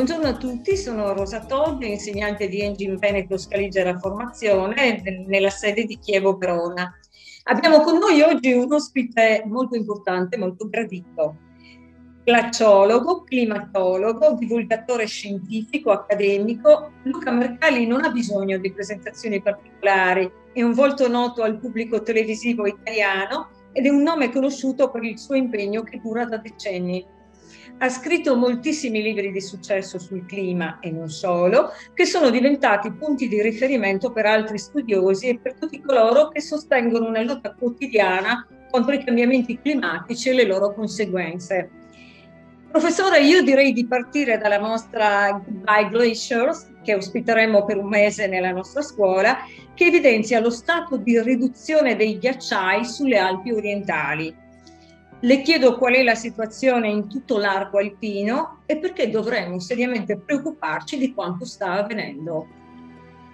Buongiorno a tutti, sono Rosa Tobbio, insegnante di Engine Veneto Scaligera Formazione nella sede di Chievo Verona. Abbiamo con noi oggi un ospite molto importante, molto gradito, glaciologo, climatologo, divulgatore scientifico, accademico. Luca Mercalli non ha bisogno di presentazioni particolari, è un volto noto al pubblico televisivo italiano ed è un nome conosciuto per il suo impegno che dura da decenni ha scritto moltissimi libri di successo sul clima e non solo, che sono diventati punti di riferimento per altri studiosi e per tutti coloro che sostengono una lotta quotidiana contro i cambiamenti climatici e le loro conseguenze. Professore, io direi di partire dalla nostra Goodbye Glaciers, che ospiteremo per un mese nella nostra scuola, che evidenzia lo stato di riduzione dei ghiacciai sulle Alpi orientali le chiedo qual è la situazione in tutto l'arco alpino e perché dovremmo seriamente preoccuparci di quanto sta avvenendo.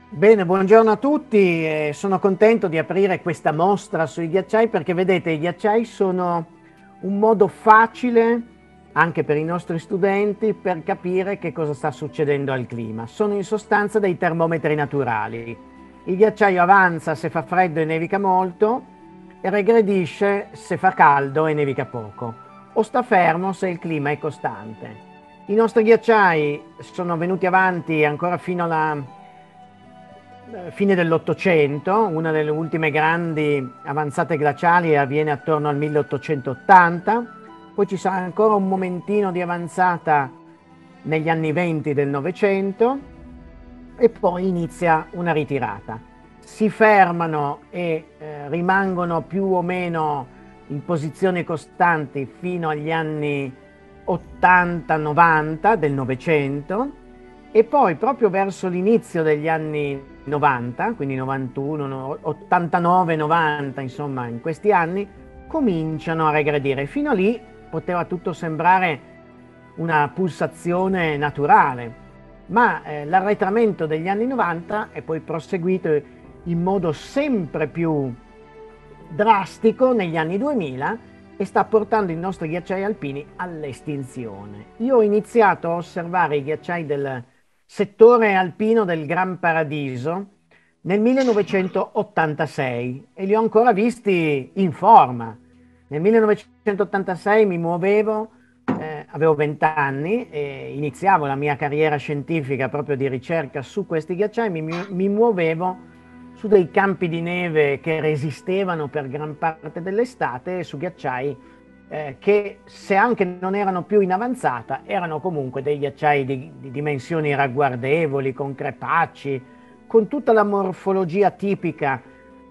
Bene, buongiorno a tutti. Sono contento di aprire questa mostra sui ghiacciai perché vedete i ghiacciai sono un modo facile anche per i nostri studenti per capire che cosa sta succedendo al clima. Sono in sostanza dei termometri naturali. Il ghiacciaio avanza se fa freddo e nevica molto, regredisce se fa caldo e nevica poco, o sta fermo se il clima è costante. I nostri ghiacciai sono venuti avanti ancora fino alla eh, fine dell'Ottocento, una delle ultime grandi avanzate glaciali avviene attorno al 1880, poi ci sarà ancora un momentino di avanzata negli anni 20 del Novecento e poi inizia una ritirata si fermano e eh, rimangono più o meno in posizioni costanti fino agli anni 80-90 del Novecento e poi proprio verso l'inizio degli anni 90, quindi 91, 89, 90, insomma in questi anni, cominciano a regredire. Fino a lì poteva tutto sembrare una pulsazione naturale, ma eh, l'arretramento degli anni 90 è poi proseguito in modo sempre più drastico negli anni 2000 e sta portando i nostri ghiacciai alpini all'estinzione. Io ho iniziato a osservare i ghiacciai del settore alpino del Gran Paradiso nel 1986 e li ho ancora visti in forma. Nel 1986 mi muovevo, eh, avevo 20 anni e iniziavo la mia carriera scientifica proprio di ricerca su questi ghiacciai, mi, mi muovevo su dei campi di neve che resistevano per gran parte dell'estate e su ghiacciai eh, che se anche non erano più in avanzata erano comunque dei ghiacciai di, di dimensioni ragguardevoli, con crepacci, con tutta la morfologia tipica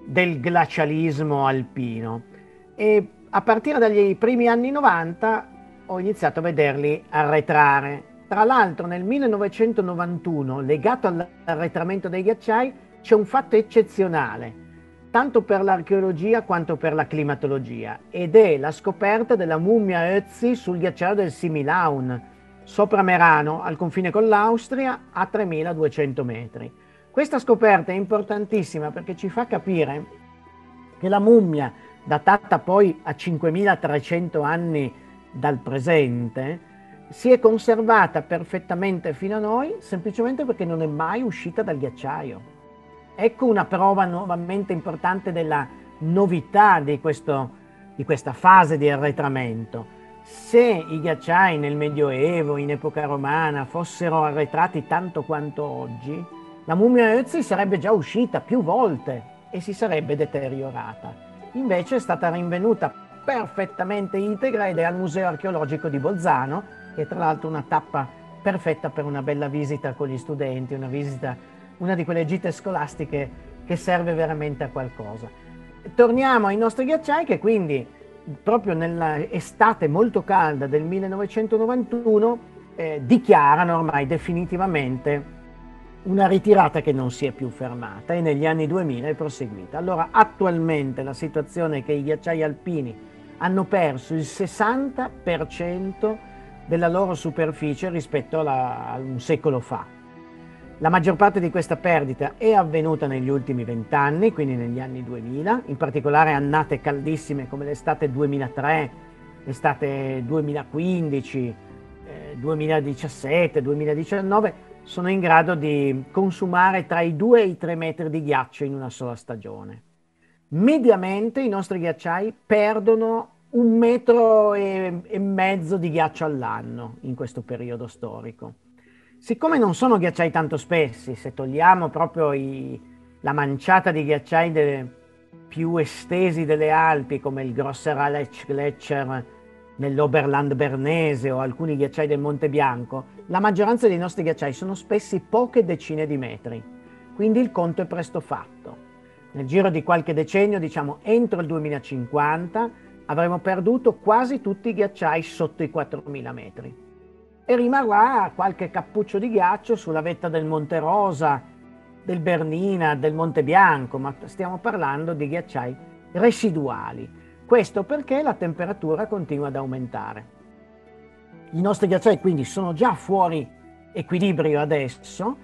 del glacialismo alpino. E a partire dagli primi anni 90 ho iniziato a vederli arretrare. Tra l'altro nel 1991, legato all'arretramento dei ghiacciai, c'è un fatto eccezionale, tanto per l'archeologia quanto per la climatologia, ed è la scoperta della mummia Ötzi sul ghiacciaio del Similaun, sopra Merano, al confine con l'Austria, a 3200 metri. Questa scoperta è importantissima perché ci fa capire che la mummia, datata poi a 5300 anni dal presente, si è conservata perfettamente fino a noi semplicemente perché non è mai uscita dal ghiacciaio. Ecco una prova nuovamente importante della novità di, questo, di questa fase di arretramento. Se i ghiacciai nel Medioevo, in epoca romana, fossero arretrati tanto quanto oggi, la mummia Ötzi sarebbe già uscita più volte e si sarebbe deteriorata. Invece è stata rinvenuta perfettamente integra ed è al Museo archeologico di Bolzano, che è tra l'altro una tappa perfetta per una bella visita con gli studenti, una visita una di quelle gite scolastiche che serve veramente a qualcosa. Torniamo ai nostri ghiacciai che quindi proprio nell'estate molto calda del 1991 eh, dichiarano ormai definitivamente una ritirata che non si è più fermata e negli anni 2000 è proseguita. Allora attualmente la situazione è che i ghiacciai alpini hanno perso il 60% della loro superficie rispetto a un secolo fa. La maggior parte di questa perdita è avvenuta negli ultimi vent'anni, quindi negli anni 2000, in particolare annate caldissime come l'estate 2003, l'estate 2015, eh, 2017-2019 sono in grado di consumare tra i 2 e i 3 metri di ghiaccio in una sola stagione. Mediamente i nostri ghiacciai perdono un metro e, e mezzo di ghiaccio all'anno in questo periodo storico. Siccome non sono ghiacciai tanto spessi, se togliamo proprio i, la manciata di ghiacciai de, più estesi delle Alpi, come il Grosseralech Gletscher nell'Oberland bernese o alcuni ghiacciai del Monte Bianco, la maggioranza dei nostri ghiacciai sono spessi poche decine di metri, quindi il conto è presto fatto. Nel giro di qualche decennio, diciamo entro il 2050, avremo perduto quasi tutti i ghiacciai sotto i 4.000 metri. E rimarrà qualche cappuccio di ghiaccio sulla vetta del Monte Rosa, del Bernina, del Monte Bianco, ma stiamo parlando di ghiacciai residuali. Questo perché la temperatura continua ad aumentare. I nostri ghiacciai quindi sono già fuori equilibrio adesso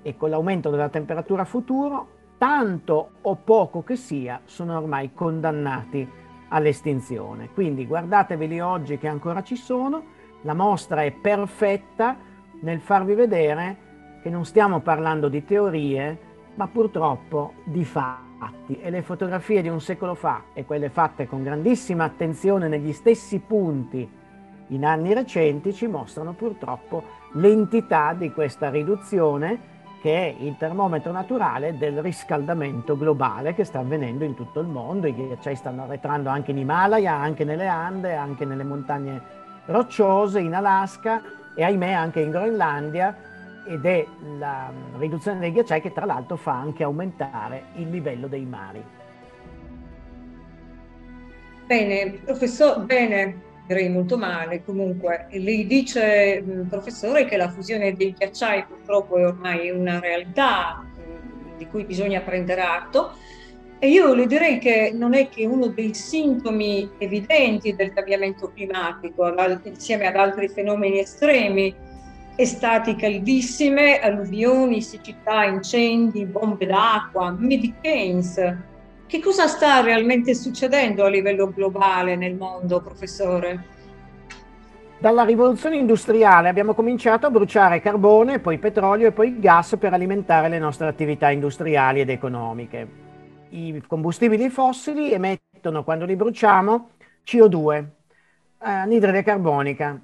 e con l'aumento della temperatura futuro, tanto o poco che sia, sono ormai condannati all'estinzione. Quindi guardateveli oggi che ancora ci sono, la mostra è perfetta nel farvi vedere che non stiamo parlando di teorie, ma purtroppo di fatti. E le fotografie di un secolo fa e quelle fatte con grandissima attenzione negli stessi punti in anni recenti ci mostrano purtroppo l'entità di questa riduzione che è il termometro naturale del riscaldamento globale che sta avvenendo in tutto il mondo. I ghiacciai stanno arretrando anche in Himalaya, anche nelle Ande, anche nelle montagne rocciose, in Alaska e ahimè anche in Groenlandia ed è la riduzione dei ghiacciai che tra l'altro fa anche aumentare il livello dei mari. Bene, professor, bene, direi molto male. Comunque, lei dice, professore, che la fusione dei ghiacciai purtroppo è ormai una realtà di cui bisogna prendere atto. E io le direi che non è che uno dei sintomi evidenti del cambiamento climatico, insieme ad altri fenomeni estremi, estati caldissime, alluvioni, siccità, incendi, bombe d'acqua, medicains, che cosa sta realmente succedendo a livello globale nel mondo, professore? Dalla rivoluzione industriale abbiamo cominciato a bruciare carbone, poi petrolio e poi gas per alimentare le nostre attività industriali ed economiche. I combustibili fossili emettono, quando li bruciamo, CO2, eh, anidride carbonica,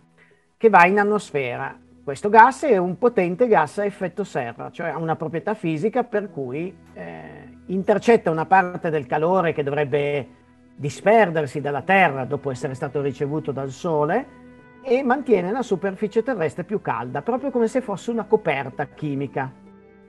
che va in atmosfera. Questo gas è un potente gas a effetto serra, cioè ha una proprietà fisica per cui eh, intercetta una parte del calore che dovrebbe disperdersi dalla Terra dopo essere stato ricevuto dal Sole e mantiene la superficie terrestre più calda, proprio come se fosse una coperta chimica.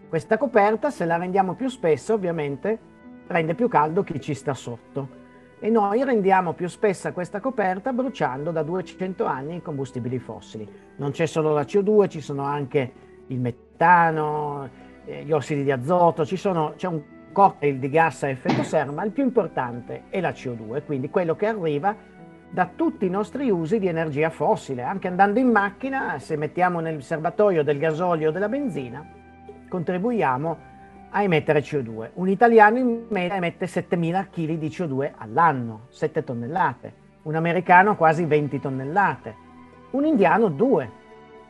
Questa coperta, se la rendiamo più spesso, ovviamente rende più caldo chi ci sta sotto. E noi rendiamo più spessa questa coperta bruciando da 200 anni i combustibili fossili. Non c'è solo la CO2, ci sono anche il metano, eh, gli ossidi di azoto, sono, c'è un cocktail di gas a effetto serra, ma il più importante è la CO2, quindi quello che arriva da tutti i nostri usi di energia fossile. Anche andando in macchina, se mettiamo nel serbatoio del gasolio o della benzina, contribuiamo a emettere CO2. Un italiano in media emette 7.000 kg di CO2 all'anno, 7 tonnellate. Un americano quasi 20 tonnellate. Un indiano 2.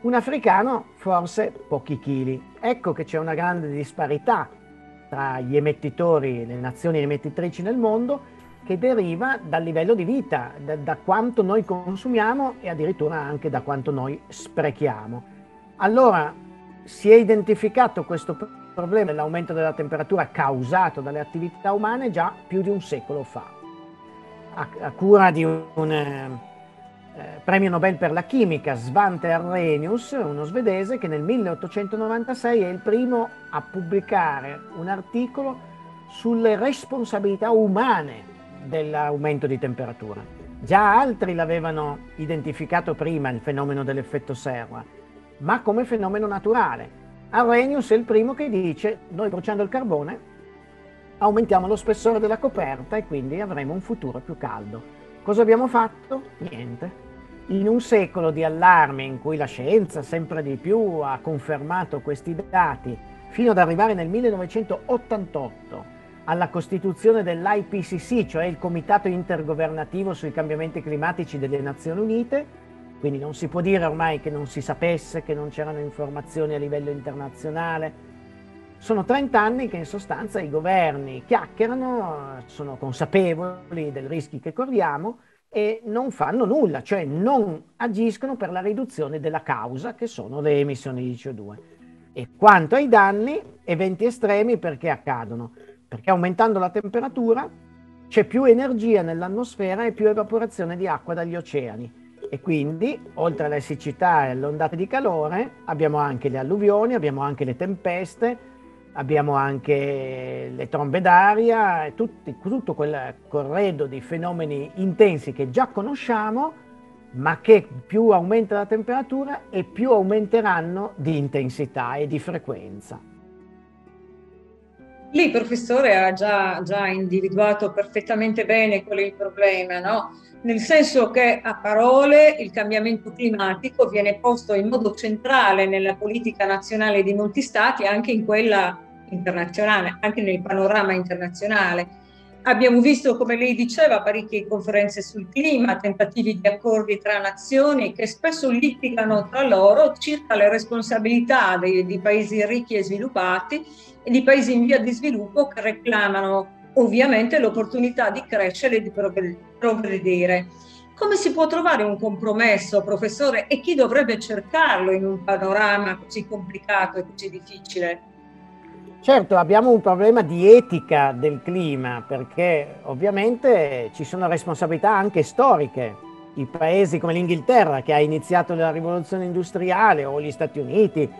Un africano forse pochi chili. Ecco che c'è una grande disparità tra gli emettitori, le nazioni emettitrici nel mondo, che deriva dal livello di vita, da, da, quanto noi consumiamo e addirittura anche da quanto noi sprechiamo. Allora si è identificato questo problema dell'aumento della temperatura causato dalle attività umane già più di un secolo fa, a, a cura di un eh, eh, premio Nobel per la chimica Svante Arrhenius, uno svedese che nel 1896 è il primo a pubblicare un articolo sulle responsabilità umane dell'aumento di temperatura. Già altri l'avevano identificato prima il fenomeno dell'effetto serra, ma come fenomeno naturale. Arrhenius è il primo che dice noi bruciando il carbone aumentiamo lo spessore della coperta e quindi avremo un futuro più caldo. Cosa abbiamo fatto? Niente in un secolo di allarme in cui la scienza sempre di più ha confermato questi dati, fino ad arrivare nel 1988 alla costituzione dell'IPCC, cioè il Comitato Intergovernativo sui cambiamenti climatici delle Nazioni Unite, quindi non si può dire ormai che non si sapesse, che non c'erano informazioni a livello internazionale. Sono 30 anni che in sostanza i governi chiacchierano, sono consapevoli dei rischi che corriamo e non fanno nulla, cioè non agiscono per la riduzione della causa che sono le emissioni di CO2. E quanto ai danni, eventi estremi perché accadono? Perché aumentando la temperatura c'è più energia nell'atmosfera e più evaporazione di acqua dagli oceani e quindi, oltre alle siccità e alle ondate di calore, abbiamo anche le alluvioni, abbiamo anche le tempeste, abbiamo anche le trombe d'aria, tutti, tutto quel corredo di fenomeni intensi che già conosciamo, ma che più aumenta la temperatura e più aumenteranno di intensità e di frequenza. Lì il professore ha già, già individuato perfettamente bene qual è il problema, no? nel senso che a parole il cambiamento climatico viene posto in modo centrale nella politica nazionale di molti stati, anche in quella internazionale, anche nel panorama internazionale. Abbiamo visto, come lei diceva, parecchie conferenze sul clima, tentativi di accordi tra nazioni che spesso litigano tra loro circa le responsabilità dei, dei paesi ricchi e sviluppati e di paesi in via di sviluppo che reclamano ovviamente l'opportunità di crescere e di progredire. Come si può trovare un compromesso, professore, e chi dovrebbe cercarlo in un panorama così complicato e così difficile? Certo, abbiamo un problema di etica del clima perché ovviamente ci sono responsabilità anche storiche. I paesi come l'Inghilterra che ha iniziato la rivoluzione industriale o gli Stati Uniti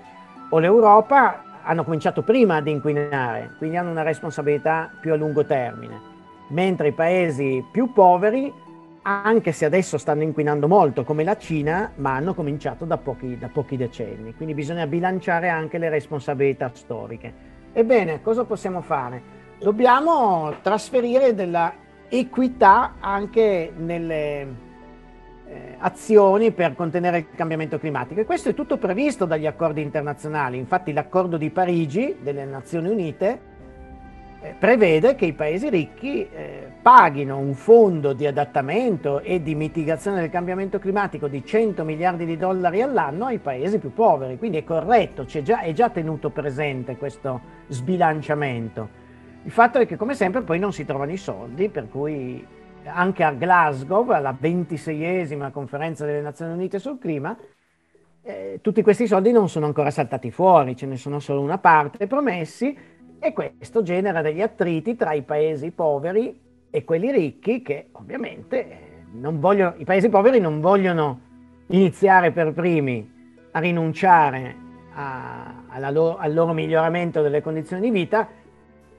o l'Europa hanno cominciato prima ad inquinare, quindi hanno una responsabilità più a lungo termine, mentre i paesi più poveri, anche se adesso stanno inquinando molto come la Cina, ma hanno cominciato da pochi, da pochi decenni, quindi bisogna bilanciare anche le responsabilità storiche. Ebbene, cosa possiamo fare? Dobbiamo trasferire della equità anche nelle, eh, azioni per contenere il cambiamento climatico e questo è tutto previsto dagli accordi internazionali. Infatti l'accordo di Parigi delle Nazioni Unite eh, prevede che i paesi ricchi eh, paghino un fondo di adattamento e di mitigazione del cambiamento climatico di 100 miliardi di dollari all'anno ai paesi più poveri. Quindi è corretto, già, è già tenuto presente questo sbilanciamento. Il fatto è che come sempre poi non si trovano i soldi, per cui anche a Glasgow, alla 26esima conferenza delle Nazioni Unite sul clima, eh, tutti questi soldi non sono ancora saltati fuori, ce ne sono solo una parte promessi e questo genera degli attriti tra i paesi poveri e quelli ricchi che ovviamente eh, vogliono, i paesi poveri non vogliono iniziare per primi a rinunciare a, loro, al loro miglioramento delle condizioni di vita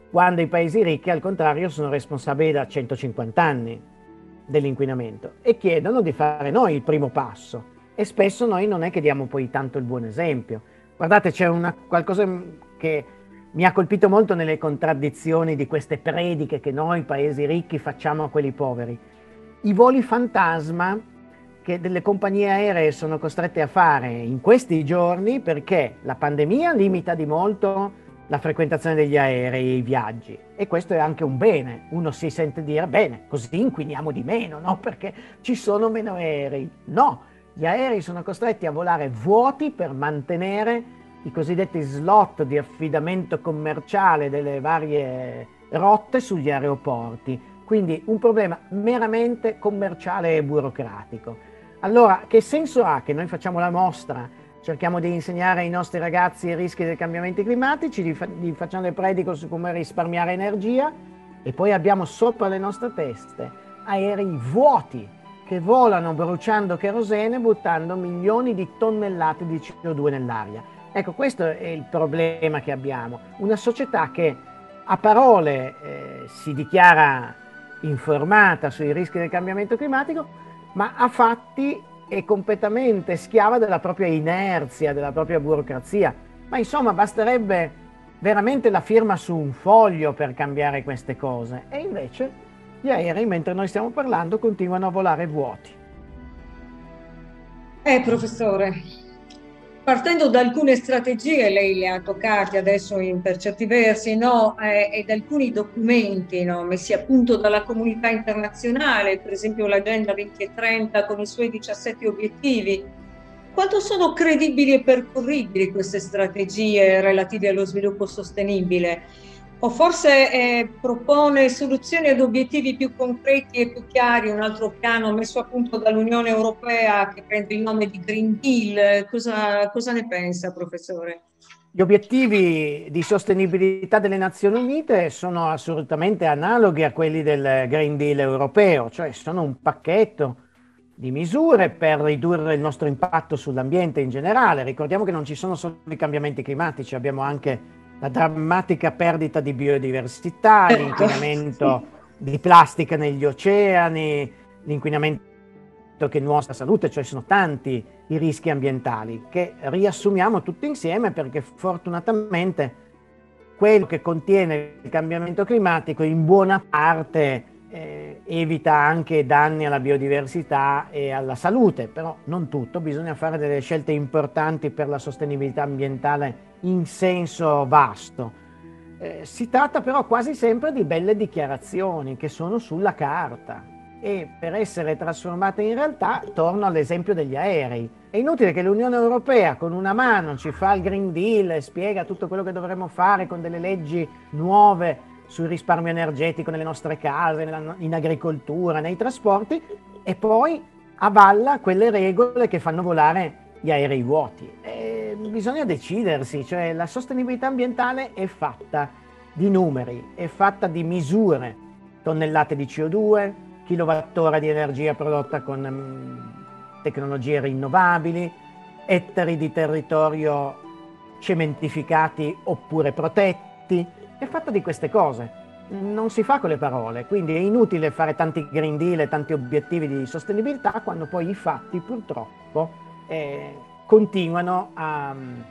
quando i paesi ricchi al contrario sono responsabili da 150 anni dell'inquinamento e chiedono di fare noi il primo passo e spesso noi non è che diamo poi tanto il buon esempio. Guardate, c'è una, qualcosa che mi ha colpito molto nelle contraddizioni di queste prediche che noi paesi ricchi facciamo a quelli poveri. I voli fantasma che delle compagnie aeree sono costrette a fare in questi giorni perché la pandemia limita di molto la frequentazione degli aerei i viaggi e questo è anche un bene, uno si sente dire bene, così inquiniamo di meno, no? Perché ci sono meno aerei. No, gli aerei sono costretti a volare vuoti per mantenere i cosiddetti slot di affidamento commerciale delle varie rotte sugli aeroporti, quindi un problema meramente commerciale e burocratico. Allora, che senso ha che noi facciamo la mostra cerchiamo di insegnare ai nostri ragazzi i rischi dei cambiamenti climatici, gli, fa- gli facciamo le prediche su come risparmiare energia e poi abbiamo sopra le nostre teste aerei vuoti che volano bruciando kerosene buttando milioni di tonnellate di CO2 nell'aria. Ecco, questo è il problema che abbiamo. Una società che a parole eh, si dichiara informata sui rischi del cambiamento climatico, ma a fatti è completamente schiava della propria inerzia, della propria burocrazia. Ma insomma, basterebbe veramente la firma su un foglio per cambiare queste cose. E invece gli aerei, mentre noi stiamo parlando, continuano a volare vuoti. Eh, professore, partendo da alcune strategie, lei le ha toccate adesso in, per certi versi, no? eh, e da alcuni documenti no? messi a punto dalla comunità internazionale, per esempio l'Agenda 2030 con i suoi 17 obiettivi, quanto sono credibili e percorribili queste strategie relative allo sviluppo sostenibile? O forse eh, propone soluzioni ad obiettivi più concreti e più chiari, un altro piano messo a punto dall'Unione Europea che prende il nome di Green Deal. Cosa, cosa ne pensa, professore? Gli obiettivi di sostenibilità delle Nazioni Unite sono assolutamente analoghi a quelli del Green Deal europeo, cioè sono un pacchetto di misure per ridurre il nostro impatto sull'ambiente in generale. Ricordiamo che non ci sono solo i cambiamenti climatici, abbiamo anche la drammatica perdita di biodiversità, ecco, l'inquinamento di plastica negli oceani, l'inquinamento che alla salute, cioè sono tanti i rischi ambientali che riassumiamo tutti insieme perché fortunatamente quello che contiene il cambiamento climatico in buona parte eh, evita anche danni alla biodiversità e alla salute, però non tutto, bisogna fare delle scelte importanti per la sostenibilità ambientale in senso vasto. Eh, si tratta però quasi sempre di belle dichiarazioni che sono sulla carta e per essere trasformate in realtà torno all'esempio degli aerei. È inutile che l'Unione Europea con una mano ci fa il Green Deal e spiega tutto quello che dovremmo fare con delle leggi nuove sul risparmio energetico nelle nostre case, in agricoltura, nei trasporti e poi avalla quelle regole che fanno volare gli aerei vuoti. E bisogna decidersi, cioè la sostenibilità ambientale è fatta di numeri, è fatta di misure, tonnellate di CO2, kilowattora di energia prodotta con um, tecnologie rinnovabili, ettari di territorio cementificati oppure protetti, è fatta di queste cose. Non si fa con le parole, quindi è inutile fare tanti green deal e tanti obiettivi di sostenibilità quando poi i fatti purtroppo eh, continuano a um,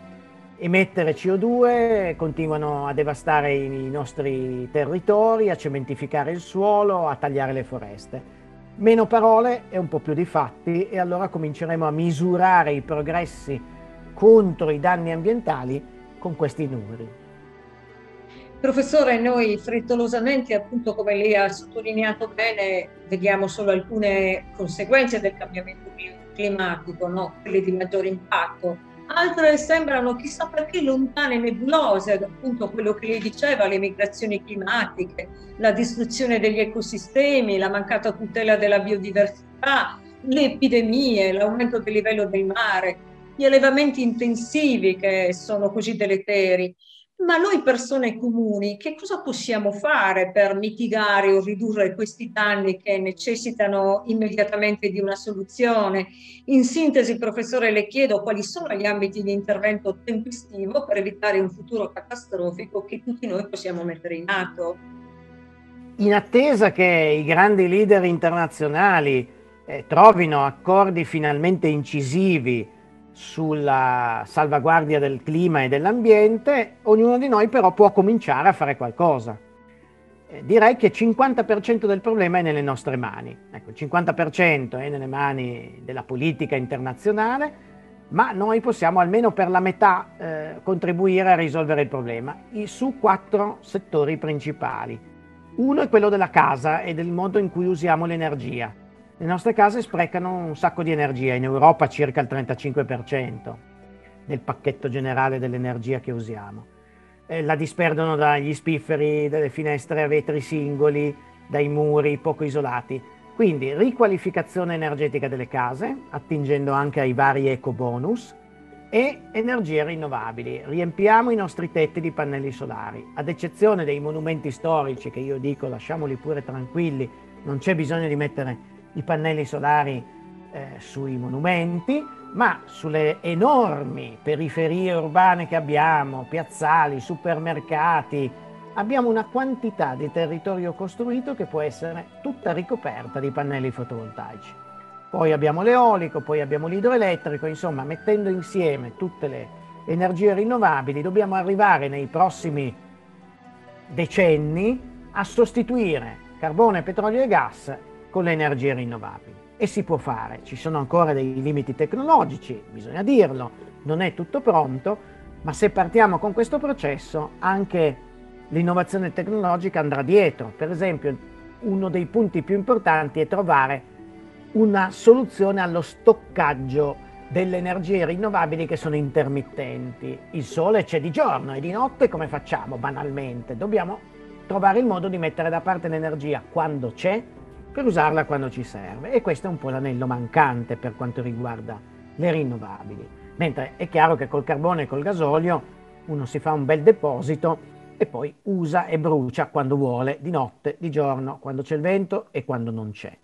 emettere CO2, continuano a devastare i nostri territori, a cementificare il suolo, a tagliare le foreste. Meno parole e un po' più di fatti e allora cominceremo a misurare i progressi contro i danni ambientali con questi numeri. Professore, noi frettolosamente, appunto come lei ha sottolineato bene, vediamo solo alcune conseguenze del cambiamento climatico, no? quelle di maggiore impatto. Altre sembrano chissà perché lontane, nebulose, appunto quello che lei diceva, le migrazioni climatiche, la distruzione degli ecosistemi, la mancata tutela della biodiversità, le epidemie, l'aumento del livello del mare, gli allevamenti intensivi che sono così deleteri. Ma noi persone comuni, che cosa possiamo fare per mitigare o ridurre questi danni che necessitano immediatamente di una soluzione? In sintesi, professore, le chiedo quali sono gli ambiti di intervento tempestivo per evitare un futuro catastrofico che tutti noi possiamo mettere in atto. In attesa che i grandi leader internazionali eh, trovino accordi finalmente incisivi sulla salvaguardia del clima e dell'ambiente, ognuno di noi però può cominciare a fare qualcosa. Eh, direi che il 50% del problema è nelle nostre mani. Ecco, il 50% è nelle mani della politica internazionale, ma noi possiamo almeno per la metà eh, contribuire a risolvere il problema su quattro settori principali. Uno è quello della casa e del modo in cui usiamo l'energia. Le nostre case sprecano un sacco di energia, in Europa circa il 35% del pacchetto generale dell'energia che usiamo. Eh, la disperdono dagli spifferi, dalle finestre a vetri singoli, dai muri poco isolati. Quindi riqualificazione energetica delle case, attingendo anche ai vari eco bonus, e energie rinnovabili. Riempiamo i nostri tetti di pannelli solari, ad eccezione dei monumenti storici che io dico lasciamoli pure tranquilli, non c'è bisogno di mettere i pannelli solari eh, sui monumenti, ma sulle enormi periferie urbane che abbiamo, piazzali, supermercati, abbiamo una quantità di territorio costruito che può essere tutta ricoperta di pannelli fotovoltaici. Poi abbiamo l'eolico, poi abbiamo l'idroelettrico, insomma, mettendo insieme tutte le energie rinnovabili, dobbiamo arrivare nei prossimi decenni a sostituire carbone, petrolio e gas con le energie rinnovabili. E si può fare, ci sono ancora dei limiti tecnologici, bisogna dirlo, non è tutto pronto, ma se partiamo con questo processo anche l'innovazione tecnologica andrà dietro. Per esempio, uno dei punti più importanti è trovare una soluzione allo stoccaggio delle energie rinnovabili che sono intermittenti. Il sole c'è di giorno e di notte come facciamo banalmente? Dobbiamo trovare il modo di mettere da parte l'energia quando c'è per usarla quando ci serve e questo è un po' l'anello mancante per quanto riguarda le rinnovabili. Mentre è chiaro che col carbone e col gasolio uno si fa un bel deposito e poi usa e brucia quando vuole, di notte, di giorno, quando c'è il vento e quando non c'è.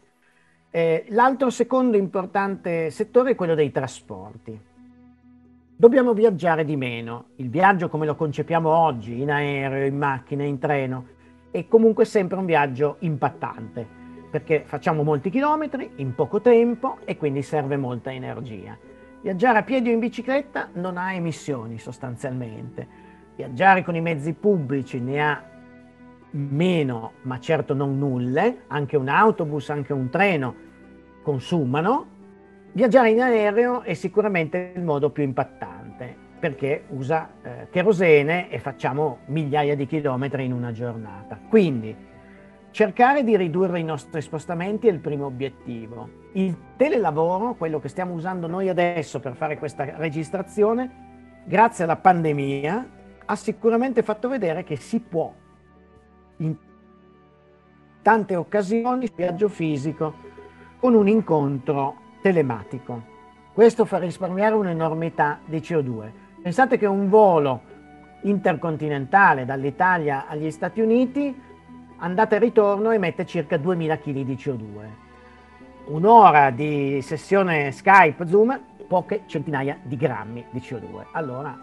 Eh, l'altro secondo importante settore è quello dei trasporti. Dobbiamo viaggiare di meno. Il viaggio come lo concepiamo oggi, in aereo, in macchina, in treno, è comunque sempre un viaggio impattante, perché facciamo molti chilometri in poco tempo e quindi serve molta energia. Viaggiare a piedi o in bicicletta non ha emissioni sostanzialmente. Viaggiare con i mezzi pubblici ne ha meno, ma certo non nulle, anche un autobus, anche un treno consumano, viaggiare in aereo è sicuramente il modo più impattante perché usa eh, kerosene e facciamo migliaia di chilometri in una giornata. Quindi cercare di ridurre i nostri spostamenti è il primo obiettivo. Il telelavoro, quello che stiamo usando noi adesso per fare questa registrazione, grazie alla pandemia, ha sicuramente fatto vedere che si può in tante occasioni viaggio fisico con un incontro telematico. Questo fa risparmiare un'enormità di CO2. Pensate che un volo intercontinentale dall'Italia agli Stati Uniti, andata e ritorno, emette circa 2000 kg di CO2. Un'ora di sessione Skype, Zoom, poche centinaia di grammi di CO2. Allora,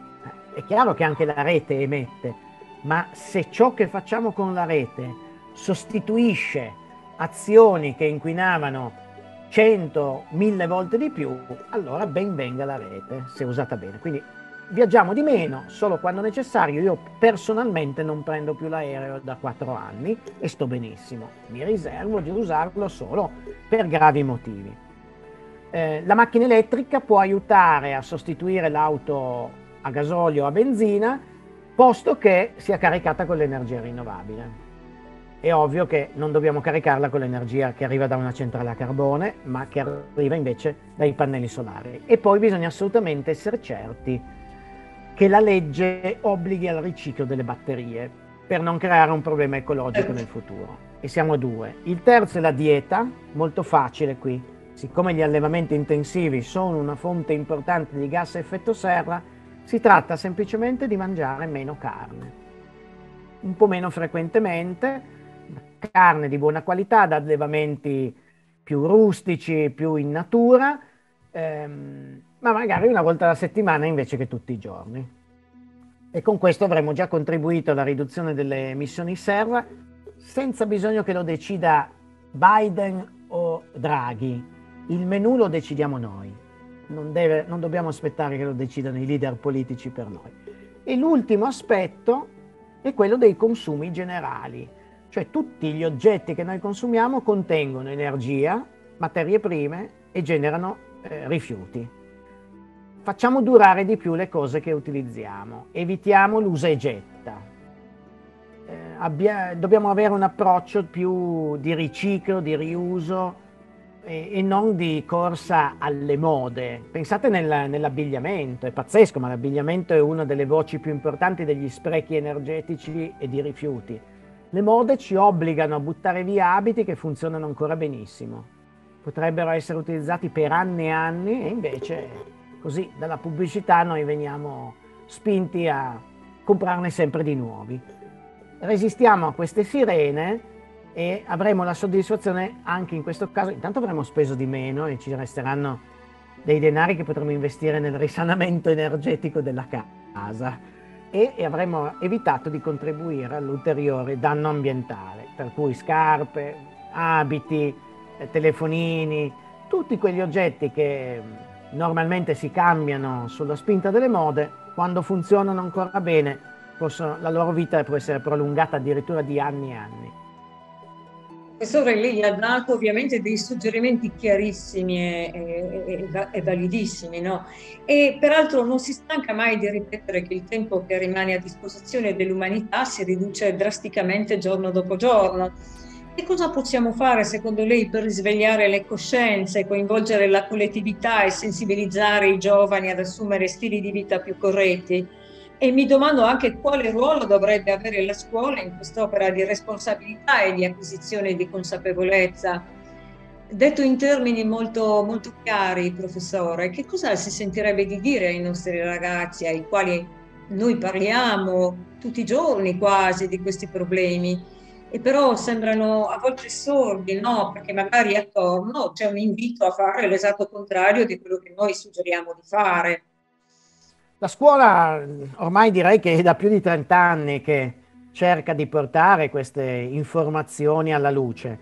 eh, è chiaro che anche la rete emette, ma se ciò che facciamo con la rete sostituisce azioni che inquinavano 100, 1000 volte di più, allora ben venga la rete, se usata bene. Quindi viaggiamo di meno, solo quando necessario. Io personalmente non prendo più l'aereo da 4 anni e sto benissimo. Mi riservo di usarlo solo per gravi motivi. Eh, la macchina elettrica può aiutare a sostituire l'auto a gasolio o a benzina posto che sia caricata con l'energia rinnovabile. È ovvio che non dobbiamo caricarla con l'energia che arriva da una centrale a carbone, ma che arriva invece dai pannelli solari. E poi bisogna assolutamente essere certi che la legge obblighi al riciclo delle batterie per non creare un problema ecologico nel futuro. E siamo a due. Il terzo è la dieta, molto facile qui. Siccome gli allevamenti intensivi sono una fonte importante di gas a effetto serra, si tratta semplicemente di mangiare meno carne, un po' meno frequentemente, carne di buona qualità da allevamenti più rustici, più in natura, ehm, ma magari una volta alla settimana invece che tutti i giorni. E con questo avremo già contribuito alla riduzione delle emissioni serra senza bisogno che lo decida Biden o Draghi. Il menù lo decidiamo noi non, deve, non dobbiamo aspettare che lo decidano i leader politici per noi. E l'ultimo aspetto è quello dei consumi generali, cioè tutti gli oggetti che noi consumiamo contengono energia, materie prime e generano eh, rifiuti. Facciamo durare di più le cose che utilizziamo, evitiamo l'usa e getta. Eh, abbia, dobbiamo avere un approccio più di riciclo, di riuso, e, e non di corsa alle mode. Pensate nel, nell'abbigliamento, è pazzesco, ma l'abbigliamento è una delle voci più importanti degli sprechi energetici e di rifiuti. Le mode ci obbligano a buttare via abiti che funzionano ancora benissimo. Potrebbero essere utilizzati per anni e anni e invece così dalla pubblicità noi veniamo spinti a comprarne sempre di nuovi. Resistiamo a queste sirene e avremo la soddisfazione anche in questo caso, intanto avremo speso di meno e ci resteranno dei denari che potremo investire nel risanamento energetico della casa e, e avremo evitato di contribuire all'ulteriore danno ambientale, per cui scarpe, abiti, telefonini, tutti quegli oggetti che normalmente si cambiano sulla spinta delle mode, quando funzionano ancora bene, possono, la loro vita può essere prolungata addirittura di anni e anni. Professore, lei ha dato ovviamente dei suggerimenti chiarissimi e, e, e, validissimi, no? E peraltro non si stanca mai di ripetere che il tempo che rimane a disposizione dell'umanità si riduce drasticamente giorno dopo giorno. Che cosa possiamo fare secondo lei per risvegliare le coscienze, coinvolgere la collettività e sensibilizzare i giovani ad assumere stili di vita più corretti? E mi domando anche quale ruolo dovrebbe avere la scuola in quest'opera di responsabilità e di acquisizione di consapevolezza. Detto in termini molto, molto chiari, professore, che cosa si sentirebbe di dire ai nostri ragazzi, ai quali noi parliamo tutti i giorni quasi di questi problemi, e però sembrano a volte sordi, no? Perché magari attorno c'è un invito a fare l'esatto contrario di quello che noi suggeriamo di fare. La scuola ormai direi che è da più di 30 anni che cerca di portare queste informazioni alla luce.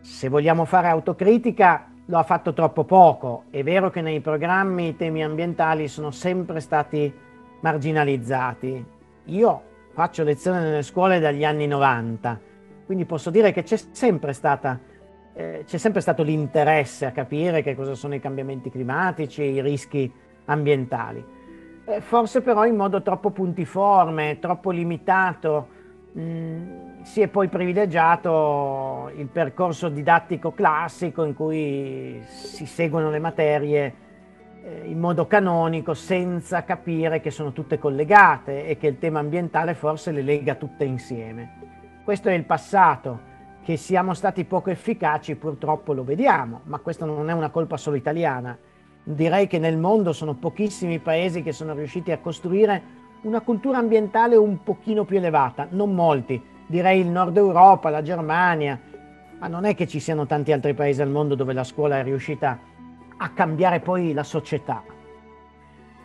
Se vogliamo fare autocritica, lo ha fatto troppo poco. È vero che nei programmi i temi ambientali sono sempre stati marginalizzati. Io faccio lezione nelle scuole dagli anni 90, quindi posso dire che c'è sempre, stata, eh, c'è sempre stato l'interesse a capire che cosa sono i cambiamenti climatici, i rischi ambientali. Eh, forse però in modo troppo puntiforme, troppo limitato. Mm, si è poi privilegiato il percorso didattico classico in cui si seguono le materie eh, in modo canonico senza capire che sono tutte collegate e che il tema ambientale forse le lega tutte insieme. Questo è il passato, che siamo stati poco efficaci purtroppo lo vediamo, ma questa non è una colpa solo italiana. Direi che nel mondo sono pochissimi paesi che sono riusciti a costruire una cultura ambientale un pochino più elevata, non molti, direi il nord Europa, la Germania, ma non è che ci siano tanti altri paesi al mondo dove la scuola è riuscita a cambiare poi la società.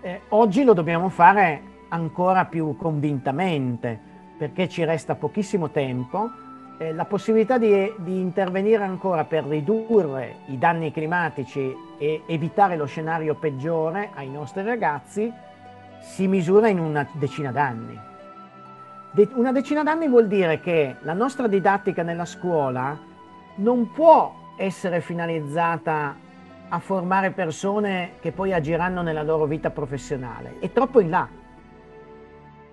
Eh, oggi lo dobbiamo fare ancora più convintamente perché ci resta pochissimo tempo eh, la possibilità di, di, intervenire ancora per ridurre i danni climatici e evitare lo scenario peggiore ai nostri ragazzi si misura in una decina d'anni. De- una decina d'anni vuol dire che la nostra didattica nella scuola non può essere finalizzata a formare persone che poi agiranno nella loro vita professionale, è troppo in là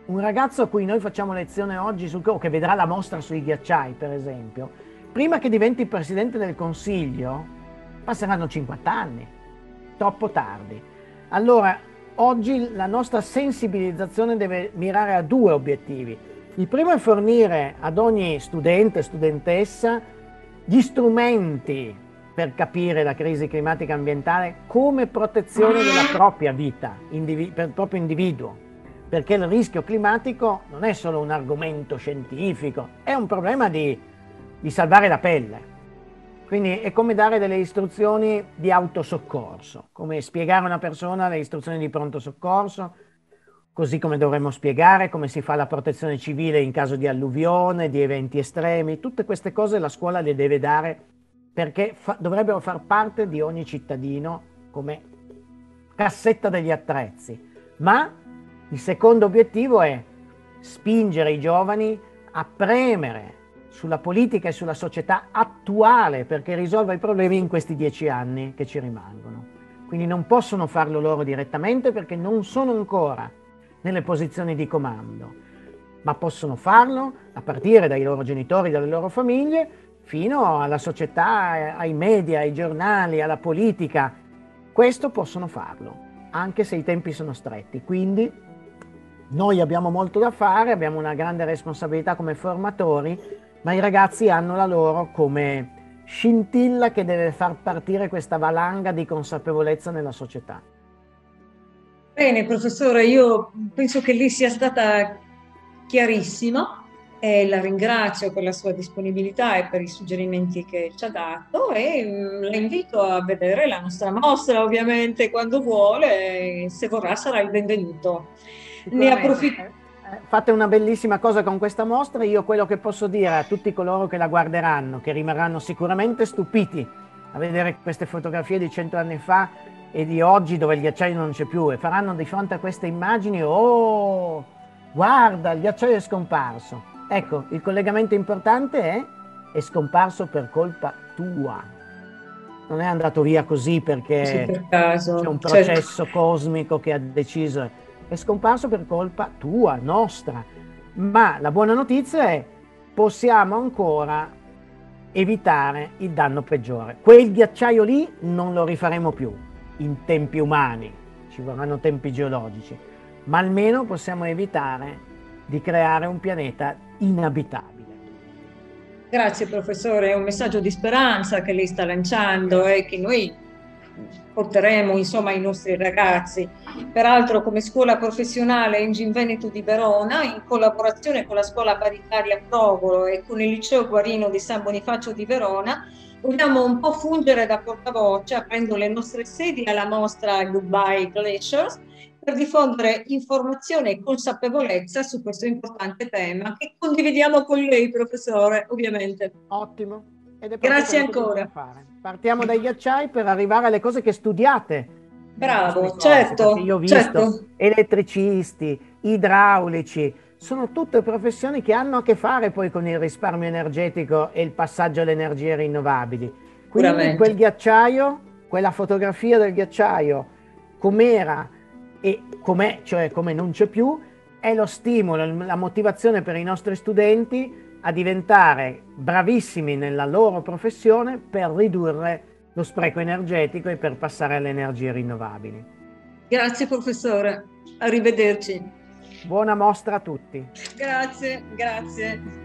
un ragazzo a cui noi facciamo lezione oggi sul o che vedrà la mostra sui ghiacciai, per esempio, prima che diventi presidente del Consiglio, passeranno 50 anni, troppo tardi. Allora, oggi la nostra sensibilizzazione deve mirare a due obiettivi. Il primo è fornire ad ogni studente, studentessa, gli strumenti per capire la crisi climatica ambientale come protezione della propria vita, per il proprio individuo perché il rischio climatico non è solo un argomento scientifico, è un problema di, di salvare la pelle. Quindi è come dare delle istruzioni di autosoccorso, come spiegare a una persona le istruzioni di pronto soccorso, così come dovremmo spiegare come si fa la protezione civile in caso di alluvione, di eventi estremi. Tutte queste cose la scuola le deve dare perché fa, dovrebbero far parte di ogni cittadino come cassetta degli attrezzi. Ma il secondo obiettivo è spingere i giovani a premere sulla politica e sulla società attuale perché risolva i problemi in questi dieci anni che ci rimangono. Quindi non possono farlo loro direttamente perché non sono ancora nelle posizioni di comando, ma possono farlo a partire dai loro genitori, dalle loro famiglie, fino alla società, ai media, ai giornali, alla politica. Questo possono farlo, anche se i tempi sono stretti. Quindi noi abbiamo molto da fare, abbiamo una grande responsabilità come formatori, ma i ragazzi hanno la loro come scintilla che deve far partire questa valanga di consapevolezza nella società. Bene, professore, io penso che lì sia stata chiarissima e la ringrazio per la sua disponibilità e per i suggerimenti che ci ha dato e mm, la invito a vedere la nostra mostra ovviamente quando vuole, se vorrà sarà il benvenuto ne approfitto. Eh, fate una bellissima cosa con questa mostra. Io quello che posso dire a tutti coloro che la guarderanno, che rimarranno sicuramente stupiti a vedere queste fotografie di cento anni fa e di oggi dove il ghiacciaio non c'è più e faranno di fronte a queste immagini, oh, guarda, il ghiacciaio è scomparso. Ecco, il collegamento importante è è scomparso per colpa tua. Non è andato via così perché sì, per c'è un certo. processo certo. cosmico che ha deciso, è scomparso per colpa tua, nostra. Ma la buona notizia è possiamo ancora evitare il danno peggiore. Quel ghiacciaio lì non lo rifaremo più in tempi umani, ci vorranno tempi geologici, ma almeno possiamo evitare di creare un pianeta inabitabile. Grazie professore, è un messaggio di speranza che lei sta lanciando e che noi porteremo insomma ai nostri ragazzi. Peraltro come scuola professionale Engine Veneto di Verona, in collaborazione con la scuola paritaria Provolo e con il liceo Guarino di San Bonifacio di Verona, vogliamo un po' fungere da portavoce aprendo le nostre sedi alla mostra Goodbye Glaciers per diffondere informazione e consapevolezza su questo importante tema che condividiamo con lei, professore, ovviamente. Ottimo. Grazie ancora. Partiamo dai ghiacciai per arrivare alle cose che studiate. Bravo, certo. Io ho visto certo. elettricisti, idraulici, sono tutte professioni che hanno a che fare poi con il risparmio energetico e il passaggio alle energie rinnovabili. Quindi Puramente. quel ghiacciaio, quella fotografia del ghiacciaio, com'era e com'è, cioè come non c'è più, è lo stimolo, la motivazione per i nostri studenti a diventare bravissimi nella loro professione per ridurre lo spreco energetico e per passare alle energie rinnovabili. Grazie professore, arrivederci. Buona mostra a tutti. Grazie, grazie.